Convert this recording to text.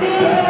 Yeah.